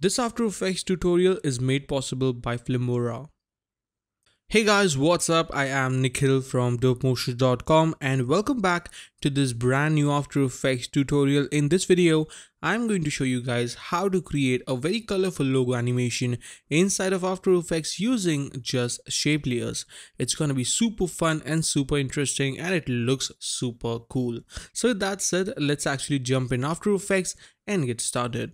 This After Effects tutorial is made possible by Filmora. Hey guys, what's up? I am Nikhil from dopemotions.com and welcome back to this brand new After Effects tutorial. In this video, I'm going to show you guys how to create a very colorful logo animation inside of After Effects using just shape layers. It's going to be super fun and super interesting and it looks super cool. So that said, let's actually jump in After Effects and get started.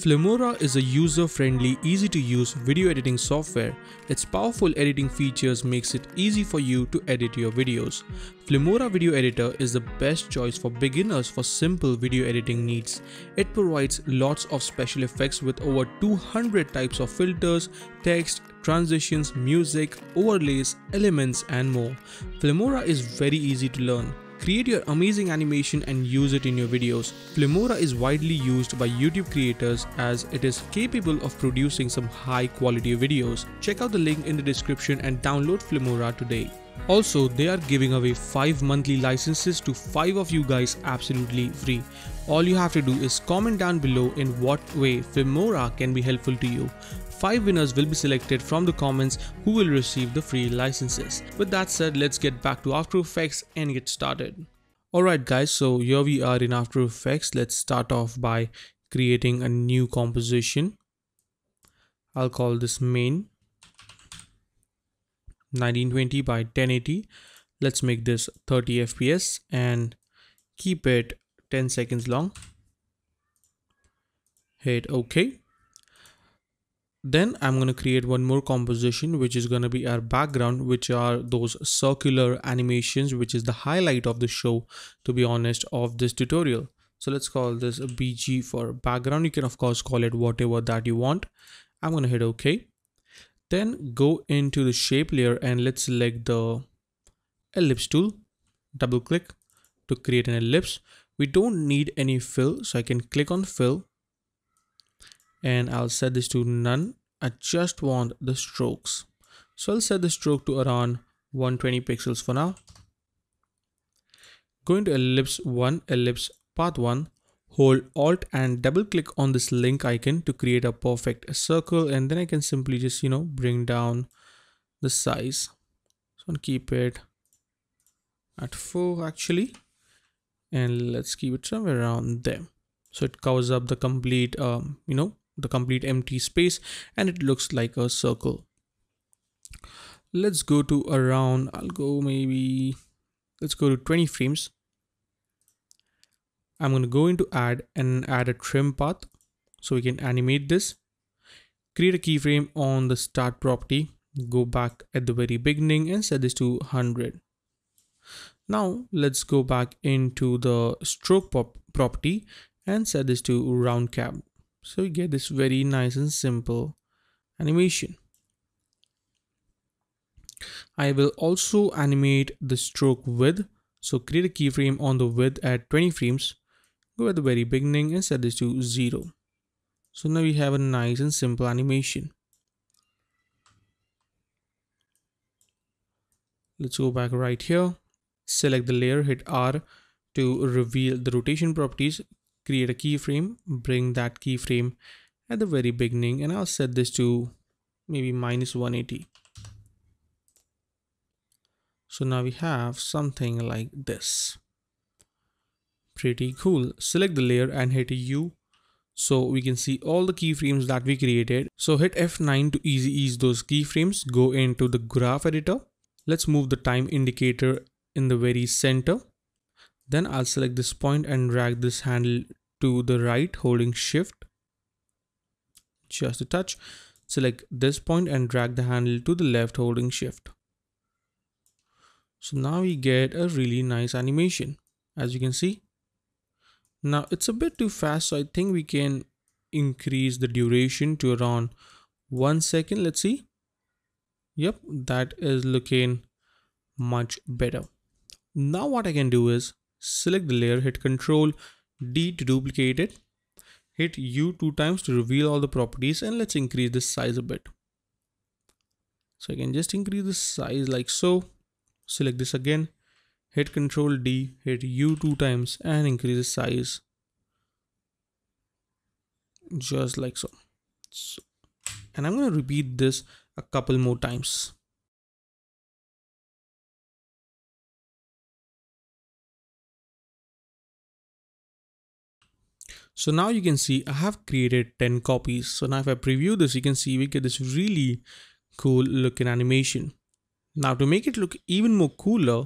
Filmora is a user-friendly, easy-to-use video editing software. Its powerful editing features makes it easy for you to edit your videos. Filmora Video Editor is the best choice for beginners for simple video editing needs. It provides lots of special effects with over 200 types of filters, text, transitions, music, overlays, elements and more. Filmora is very easy to learn. Create your amazing animation and use it in your videos. Filmora is widely used by YouTube creators as it is capable of producing some high quality videos. Check out the link in the description and download Filmora today. Also, they are giving away 5 monthly licenses to 5 of you guys absolutely free. All you have to do is comment down below in what way Filmora can be helpful to you. 5 winners will be selected from the comments who will receive the free licenses. With that said, let's get back to After Effects and get started. Alright guys, so here we are in After Effects. Let's start off by creating a new composition. I'll call this main 1920 by 1080. Let's make this 30 FPS and keep it 10 seconds long. Hit OK then I'm going to create one more composition which is going to be our background which are those circular animations which is the highlight of the show to be honest of this tutorial. So let's call this BG for background. You can of course call it whatever that you want. I'm going to hit OK. Then go into the shape layer and let's select the ellipse tool. Double click to create an ellipse. We don't need any fill so I can click on fill and I'll set this to none. I just want the strokes. So I'll set the stroke to around 120 pixels for now. Go into ellipse 1, ellipse path 1, hold alt and double click on this link icon to create a perfect circle and then I can simply just, you know, bring down the size. So I'll keep it at 4 actually and let's keep it somewhere around there. So it covers up the complete, um, you know, the complete empty space and it looks like a circle let's go to around i'll go maybe let's go to 20 frames i'm going to go into add and add a trim path so we can animate this create a keyframe on the start property go back at the very beginning and set this to 100 now let's go back into the stroke property and set this to round cap so you get this very nice and simple animation. I will also animate the stroke width. So create a keyframe on the width at 20 frames. Go at the very beginning and set this to 0. So now we have a nice and simple animation. Let's go back right here. Select the layer, hit R to reveal the rotation properties create a keyframe, bring that keyframe at the very beginning and I'll set this to maybe minus 180. So now we have something like this. Pretty cool. Select the layer and hit U so we can see all the keyframes that we created. So hit F9 to easy ease those keyframes. Go into the graph editor. Let's move the time indicator in the very center. Then I'll select this point and drag this handle to the right holding shift. Just a touch. Select this point and drag the handle to the left holding shift. So now we get a really nice animation as you can see. Now it's a bit too fast so I think we can increase the duration to around one second. Let's see. Yep, that is looking much better. Now what I can do is select the layer, hit control, D to duplicate it. Hit U two times to reveal all the properties and let's increase this size a bit. So I can just increase the size like so. Select this again, hit Control D, hit U two times and increase the size. Just like so. so. And I'm going to repeat this a couple more times. So now you can see I have created 10 copies. So now if I preview this, you can see we get this really cool looking animation. Now to make it look even more cooler,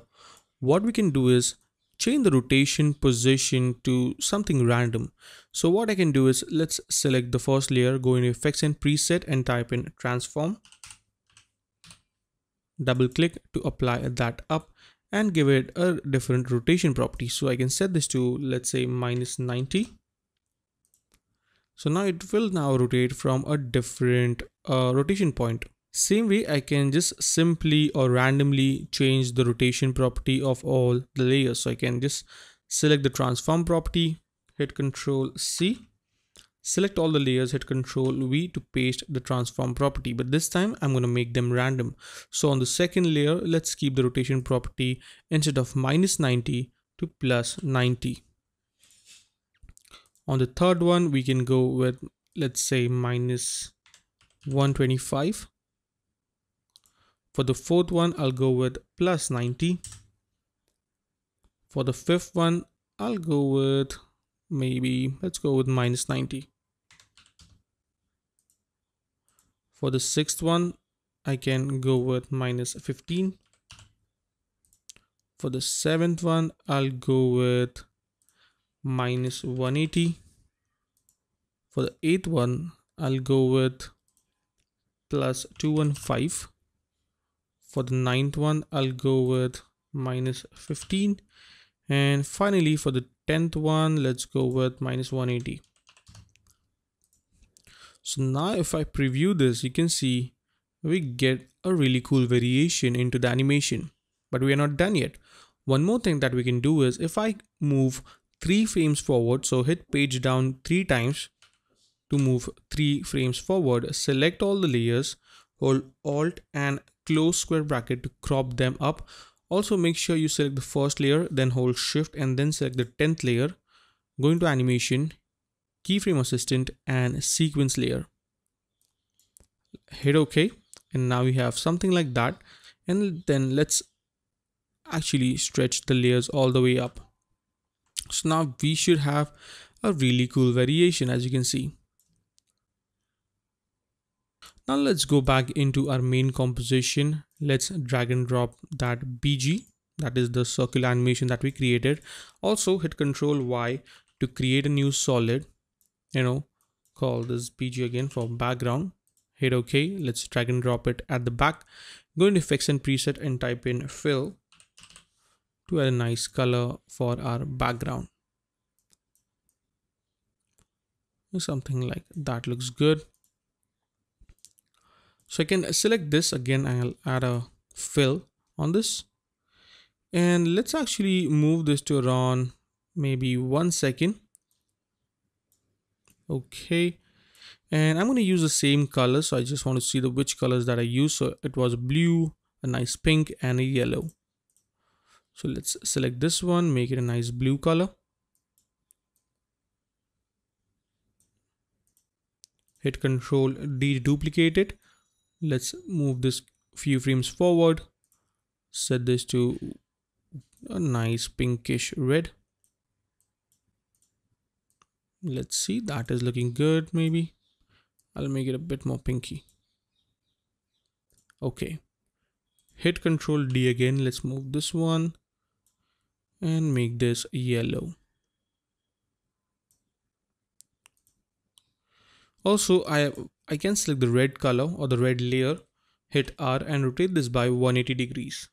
what we can do is change the rotation position to something random. So what I can do is let's select the first layer, go into effects and preset and type in transform. Double click to apply that up and give it a different rotation property. So I can set this to let's say minus 90 so now it will now rotate from a different uh, rotation point. Same way I can just simply or randomly change the rotation property of all the layers. So I can just select the transform property, hit control C, select all the layers, hit control V to paste the transform property. But this time I'm going to make them random. So on the second layer, let's keep the rotation property instead of minus 90 to plus 90 on the third one we can go with let's say minus 125 for the fourth one I'll go with plus 90 for the fifth one I'll go with maybe let's go with minus 90 for the sixth one I can go with minus 15 for the seventh one I'll go with minus 180 for the eighth one I'll go with plus 215 for the ninth one I'll go with minus 15 and finally for the 10th one let's go with minus 180 so now if I preview this you can see we get a really cool variation into the animation but we are not done yet. One more thing that we can do is if I move three frames forward so hit page down three times to move three frames forward select all the layers hold alt and close square bracket to crop them up. Also make sure you select the first layer then hold shift and then select the 10th layer. Go into animation keyframe assistant and sequence layer. Hit ok. And now we have something like that. And then let's actually stretch the layers all the way up. So now we should have a really cool variation as you can see. Now let's go back into our main composition. Let's drag and drop that BG that is the circular animation that we created. Also hit control Y to create a new solid, you know, call this BG again for background. Hit OK. Let's drag and drop it at the back. Go into effects and preset and type in fill to add a nice color for our background something like that looks good so I can select this again I'll add a fill on this. And let's actually move this to around maybe one second. Okay. And I'm going to use the same color so I just want to see the which colors that I use. So it was blue a nice pink and a yellow. So let's select this one, make it a nice blue color. Hit Control D duplicate it. Let's move this few frames forward. Set this to a nice pinkish red. Let's see, that is looking good maybe. I'll make it a bit more pinky. Okay. Hit Control D again. Let's move this one and make this yellow. Also, I, I can select the red color or the red layer, hit R and rotate this by 180 degrees.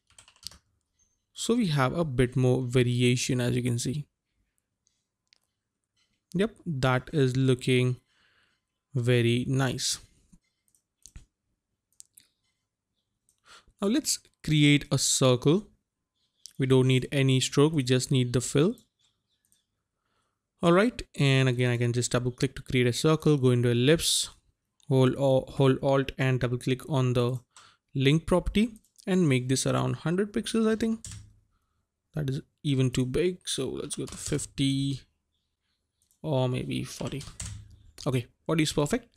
So we have a bit more variation as you can see. Yep, that is looking very nice. Now let's create a circle we don't need any stroke we just need the fill all right and again i can just double click to create a circle go into ellipse hold hold alt and double click on the link property and make this around 100 pixels i think. That is even too big so let's go to 50 or maybe 40 okay 40 is perfect?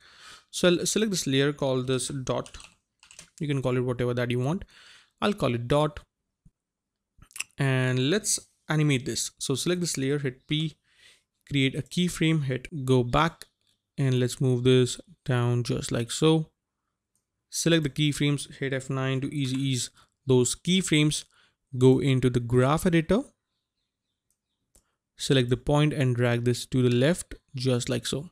So I'll select this layer call this dot. You can call it whatever that you want. I'll call it dot. And let's animate this. So select this layer hit P create a keyframe hit go back and let's move this down just like so. Select the keyframes hit F9 to easy ease those keyframes. Go into the graph editor. Select the point and drag this to the left just like so.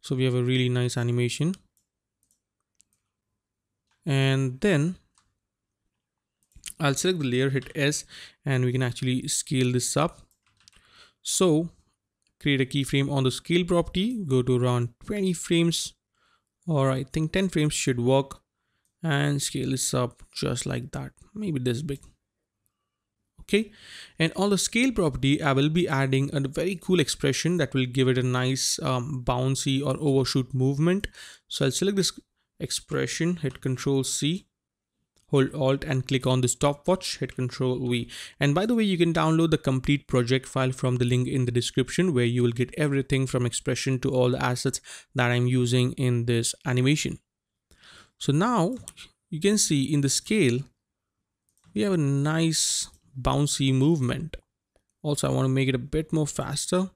So we have a really nice animation. And then I'll select the layer hit S and we can actually scale this up. So create a keyframe on the scale property go to around 20 frames. Or I think 10 frames should work. And scale this up just like that maybe this big. Okay and on the scale property i will be adding a very cool expression that will give it a nice um, bouncy or overshoot movement. So i'll select this expression hit control c hold alt and click on the stopwatch hit control v and by the way you can download the complete project file from the link in the description where you will get everything from expression to all the assets that i'm using in this animation so now you can see in the scale, we have a nice bouncy movement. Also, I want to make it a bit more faster.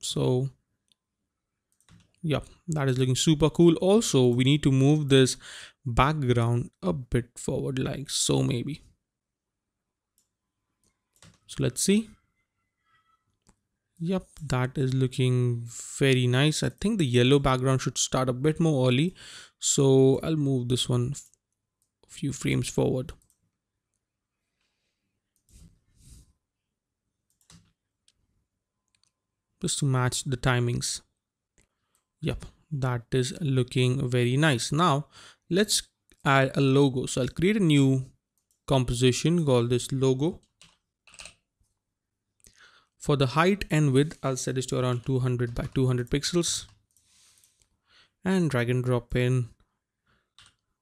So yep, that is looking super cool. Also, we need to move this background a bit forward like so maybe. So let's see. Yep, that is looking very nice. I think the yellow background should start a bit more early. So I'll move this one a few frames forward. Just to match the timings. Yep, that is looking very nice. Now let's add a logo. So I'll create a new composition, call this logo for the height and width, I'll set this to around 200 by 200 pixels and drag and drop in.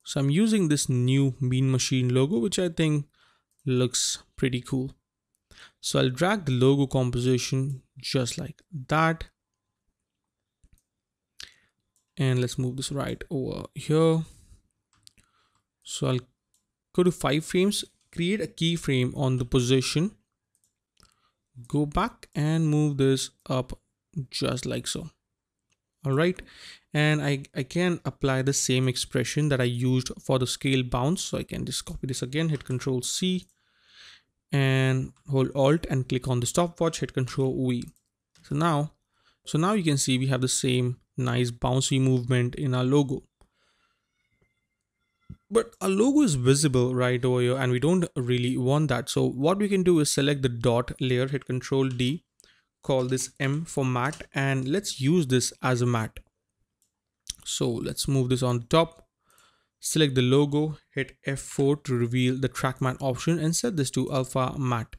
So I'm using this new Mean Machine logo, which I think looks pretty cool. So I'll drag the logo composition just like that. And let's move this right over here. So I'll go to five frames, create a keyframe on the position go back and move this up just like so. All right. And I, I can apply the same expression that I used for the scale bounce. So I can just copy this again hit control C and hold alt and click on the stopwatch hit control V. So now so now you can see we have the same nice bouncy movement in our logo. But our logo is visible right over here and we don't really want that. So what we can do is select the dot layer hit control d call this m for matte and let's use this as a matte. So let's move this on top select the logo hit f4 to reveal the track matte option and set this to alpha matte.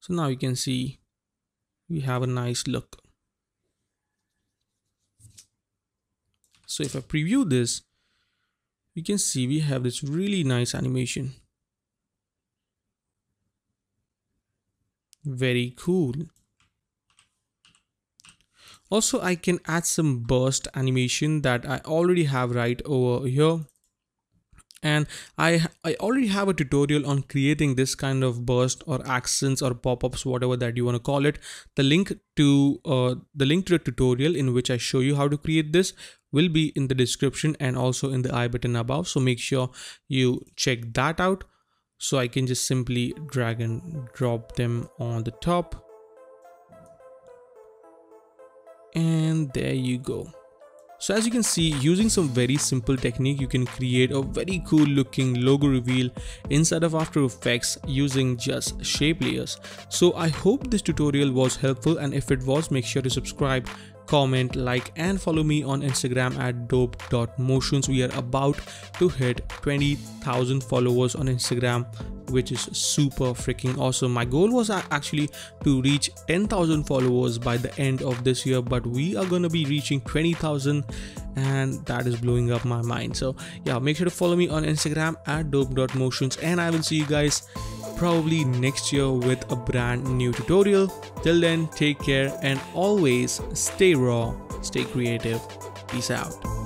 So now you can see we have a nice look so if i preview this you can see we have this really nice animation. Very cool. Also, I can add some burst animation that I already have right over here and I, I already have a tutorial on creating this kind of burst or accents or pop-ups whatever that you want to call it the link to uh, the link to the tutorial in which I show you how to create this will be in the description and also in the i button above. So make sure you check that out. So I can just simply drag and drop them on the top. And there you go. So as you can see, using some very simple technique, you can create a very cool looking logo reveal inside of After Effects using just shape layers. So I hope this tutorial was helpful and if it was, make sure to subscribe, comment, like and follow me on Instagram at dope.motions. We are about to hit 20,000 followers on Instagram which is super freaking awesome my goal was actually to reach 10000 followers by the end of this year but we are gonna be reaching 20000 and that is blowing up my mind so yeah make sure to follow me on instagram at dope.motions and i will see you guys probably next year with a brand new tutorial. Till then take care and always stay raw stay creative. Peace out